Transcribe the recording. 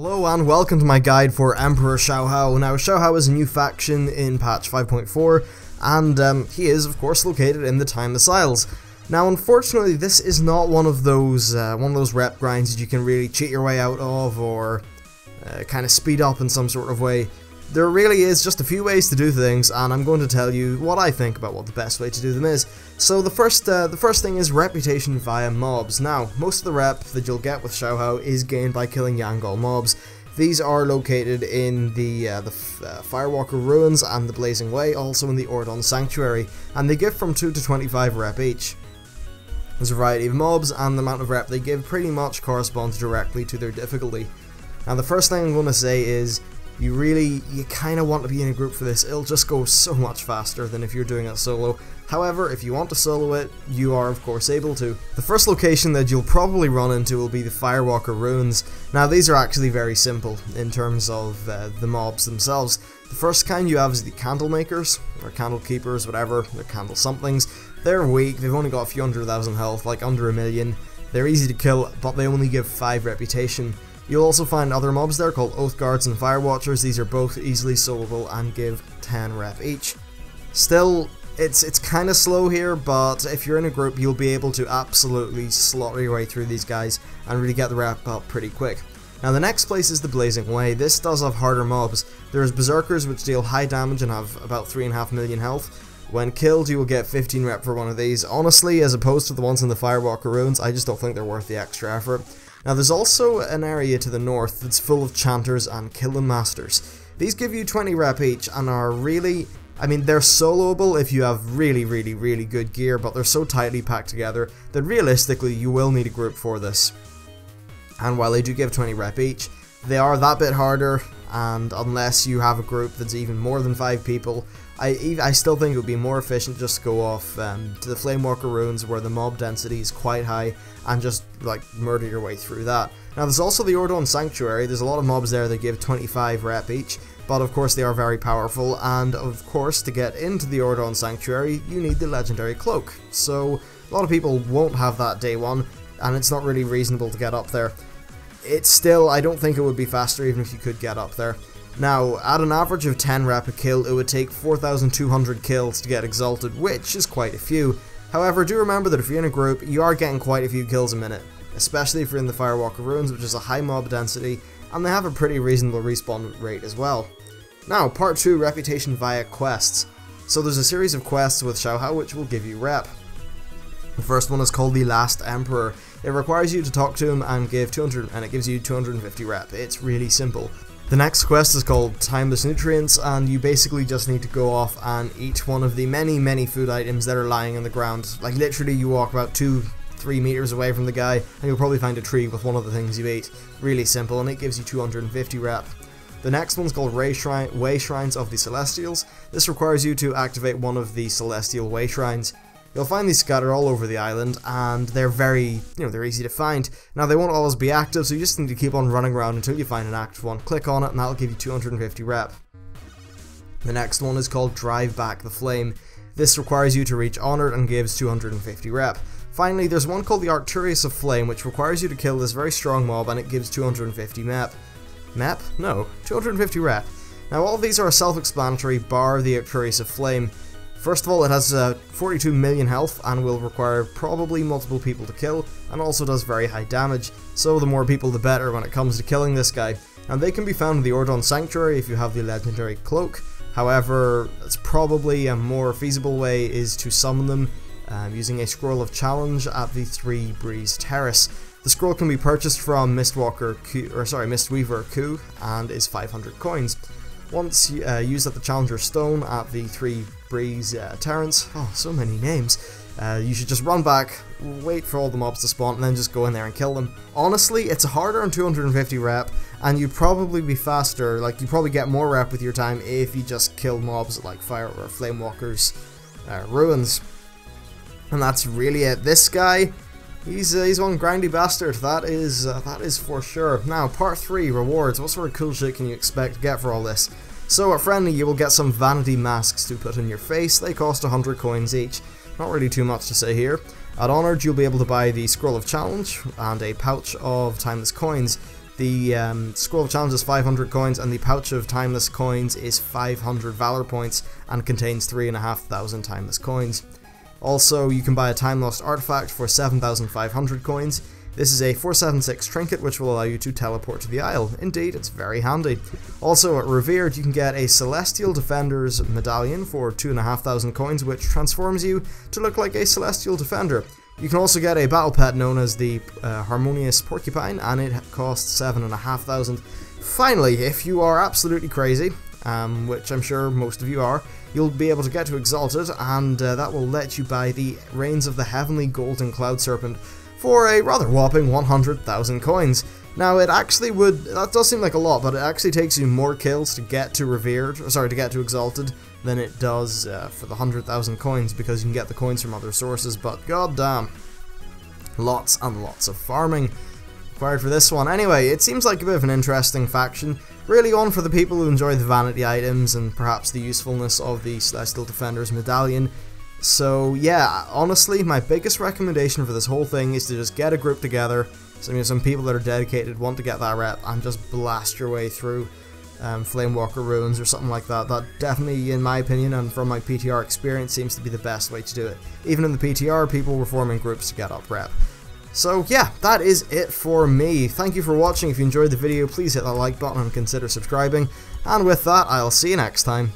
Hello and welcome to my guide for Emperor Shaohao. Now Shaohao is a new faction in patch 5.4 and um, he is of course located in the Timeless Isles. Now unfortunately this is not one of those uh, one of those rep grinds that you can really cheat your way out of or uh, kind of speed up in some sort of way. There really is just a few ways to do things, and I'm going to tell you what I think about what the best way to do them is. So the first, uh, the first thing is reputation via mobs. Now, most of the rep that you'll get with Shaohao is gained by killing Yaungol mobs. These are located in the uh, the uh, Firewalker Ruins and the Blazing Way, also in the Ordon Sanctuary, and they give from 2 to 25 rep each. There's a variety of mobs, and the amount of rep they give pretty much corresponds directly to their difficulty. Now the first thing I'm going to say is you really, you kind of want to be in a group for this. It'll just go so much faster than if you're doing it solo. However, if you want to solo it, you are of course able to. The first location that you'll probably run into will be the Firewalker Ruins. Now these are actually very simple in terms of uh, the mobs themselves. The first kind you have is the Candle Makers, or Candle Keepers, whatever, they're Candle Somethings. They're weak, they've only got a few hundred thousand health, like under a million. They're easy to kill, but they only give 5 reputation. You'll also find other mobs there called Oath Guards and Fire Watchers. These are both easily soloable and give 10 rep each. Still, it's it's kind of slow here, but if you're in a group, you'll be able to absolutely slaughter your way through these guys and really get the rep up pretty quick. Now the next place is the Blazing Way. This does have harder mobs. There's Berserkers which deal high damage and have about 3.5 million health. When killed, you will get 15 rep for one of these. Honestly, as opposed to the ones in the Firewalker Ruins, I just don't think they're worth the extra effort. Now there's also an area to the north that's full of Chanters and Killing Masters. These give you 20 rep each and are really I mean, they're soloable if you have really, really, really good gear, but they're so tightly packed together that realistically you will need a group for this. And while they do give 20 rep each, they are that bit harder, and unless you have a group that's even more than 5 people, I, I still think it would be more efficient to just go off um, to the Flamewalker Ruins where the mob density is quite high and just like murder your way through that. Now there's also the Ordon Sanctuary, there's a lot of mobs there that give 25 rep each, but of course they are very powerful and of course to get into the Ordon Sanctuary you need the legendary cloak. So a lot of people won't have that day one and it's not really reasonable to get up there. It's still, I don't think it would be faster even if you could get up there. Now, at an average of 10 rep a kill, it would take 4,200 kills to get Exalted, which is quite a few. However, do remember that if you're in a group, you are getting quite a few kills a minute, especially if you're in the Firewalker Ruins, which is a high mob density, and they have a pretty reasonable respawn rate as well. Now, part 2, Reputation via Quests. So there's a series of quests with Shaohao which will give you rep. The first one is called the Last Emperor. It requires you to talk to him and give 200, and it gives you 250 rep. It's really simple. The next quest is called Timeless Nutrients, and you basically just need to go off and eat one of the many, many food items that are lying on the ground. Like literally, you walk about two, three meters away from the guy, and you'll probably find a tree with one of the things you eat. Really simple, and it gives you 250 rep. The next one's called Ray Shrine, Way Shrines of the Celestials. This requires you to activate one of the Celestial Way Shrines. You'll find these scattered all over the island, and they're very, you know, they're easy to find. Now, they won't always be active, so you just need to keep on running around until you find an active one. Click on it, and that'll give you 250 rep. The next one is called Drive Back the Flame. This requires you to reach Honored and gives 250 rep. Finally, there's one called the Archiereus of Flame, which requires you to kill this very strong mob, and it gives 250 map. Map? No, 250 rep. Now, all of these are self-explanatory, bar the Archiereus of Flame. First of all, it has uh, 42 million health and will require probably multiple people to kill, and also does very high damage, so the more people the better when it comes to killing this guy. And they can be found in the Ordon Sanctuary if you have the legendary cloak, however, it's probably a more feasible way is to summon them um, using a Scroll of Challenge at the Three Breeze Terrace. The scroll can be purchased from Mistwalker, Q, or sorry, Mistweaver Ku, and is 500 coins. Once uh, used at the Challenger Stone at the Three Breeze uh, Terrace, oh, so many names, uh, you should just run back, wait for all the mobs to spawn, and then just go in there and kill them. Honestly, it's harder on 250 rep, and you'd probably be faster, like, you probably get more rep with your time if you just kill mobs like Fire or Flamewalkers uh, Ruins. And that's really it. This guy, He's uh, he's one grindy bastard. That is uh, that is for sure. Now, part three rewards. What sort of cool shit can you expect to get for all this? So at friendly, you will get some vanity masks to put on your face. They cost 100 coins each. Not really too much to say here. At honored, you'll be able to buy the scroll of challenge and a pouch of timeless coins. The um, Scroll of Challenge is 500 coins, and the Pouch of Timeless Coins is 500 Valor points and contains 3,500 Timeless coins. Also, you can buy a Time Lost Artifact for 7,500 coins. This is a 476 trinket which will allow you to teleport to the Isle. Indeed, it's very handy. Also, at Revered, you can get a Celestial Defender's Medallion for 2,500 coins, which transforms you to look like a Celestial Defender. You can also get a battle pet known as the uh, Harmonious Porcupine, and it costs 7,500. Finally, if you are absolutely crazy, um, which I'm sure most of you are, you'll be able to get to Exalted, and uh, that will let you buy the Reins of the Heavenly Golden Cloud Serpent for a rather whopping 100,000 coins. Now, it actually would, that does seem like a lot, but it actually takes you more kills to get to Revered, or sorry, to get to Exalted, than it does uh, for the 100,000 coins because you can get the coins from other sources, but goddamn. Lots and lots of farming required for this one. Anyway, it seems like a bit of an interesting faction. Really on for the people who enjoy the vanity items and perhaps the usefulness of the Celestial Defender's medallion. So yeah, honestly, my biggest recommendation for this whole thing is to just get a group together, some, you know, some people that are dedicated, want to get that rep, and just blast your way through um, Flamewalker Ruins or something like that. That definitely, in my opinion, and from my PTR experience, seems to be the best way to do it. Even in the PTR, people were forming groups to get up rep. So yeah, that is it for me. Thank you for watching. If you enjoyed the video, please hit that like button and consider subscribing. And with that, I'll see you next time.